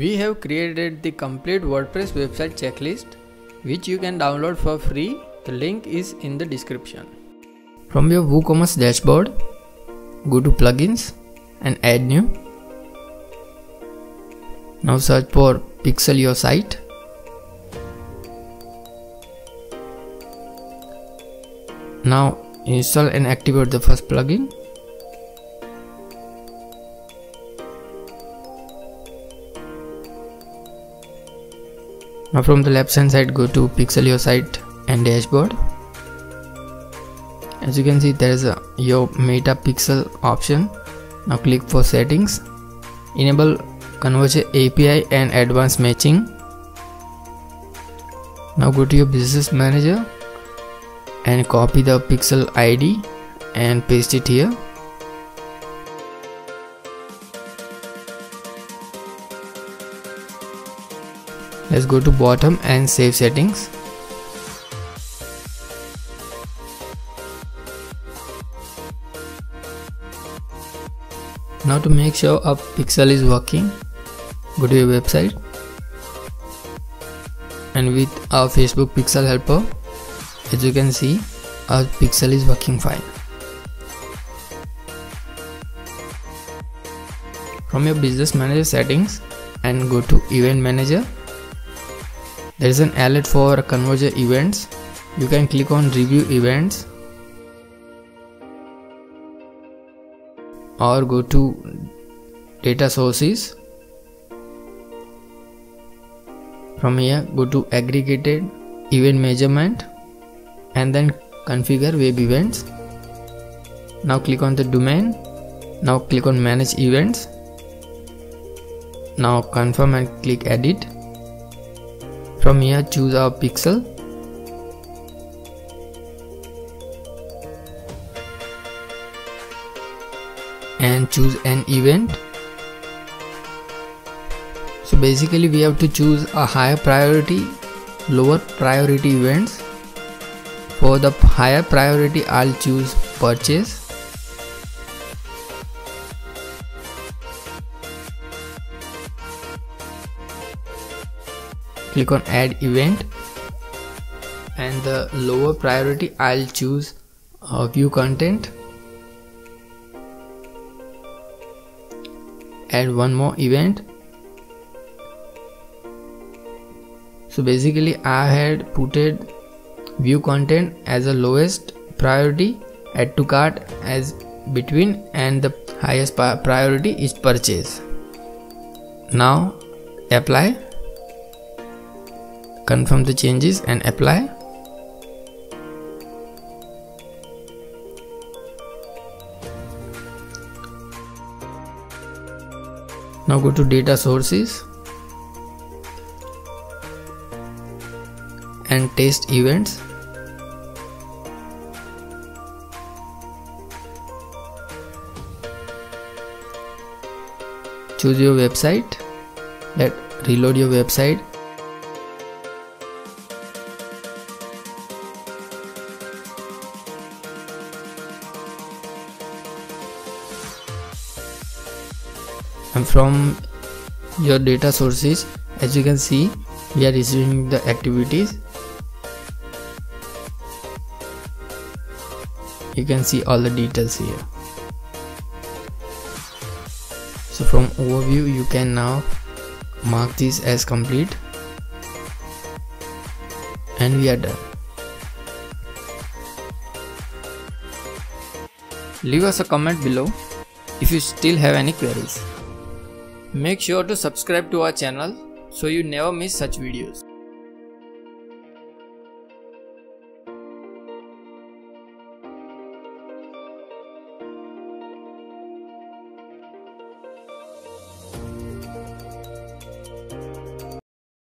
We have created the complete WordPress website checklist which you can download for free. The link is in the description. From your WooCommerce dashboard, go to plugins and add new. Now search for Pixel Your Site. Now install and activate the first plugin. Now from the left hand side go to pixel your site and dashboard. As you can see there is a your meta pixel option. Now click for settings. Enable Converge API and advanced matching. Now go to your business manager and copy the pixel ID and paste it here. Let's go to bottom and save settings. Now to make sure a pixel is working go to your website. And with our facebook pixel helper as you can see our pixel is working fine. From your business manager settings and go to event manager there is an alert for Converge events. You can click on review events or go to data sources. From here go to aggregated event measurement and then configure web events. Now click on the domain. Now click on manage events. Now confirm and click edit from here choose our pixel. And choose an event. So basically we have to choose a higher priority lower priority events. For the higher priority I'll choose purchase click on add event and the lower priority I'll choose uh, view content. Add one more event. So basically I had putted view content as the lowest priority add to cart as between and the highest priority is purchase. Now apply confirm the changes and apply. Now go to data sources and test events. Choose your website let reload your website from your data sources as you can see we are receiving the activities. You can see all the details here. So from overview you can now mark this as complete. And we are done. Leave us a comment below if you still have any queries Make sure to subscribe to our channel so you never miss such videos.